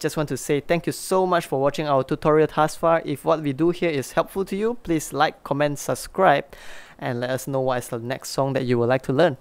just want to say thank you so much for watching our tutorial thus far. If what we do here is helpful to you, please like, comment, subscribe, and let us know what is the next song that you would like to learn.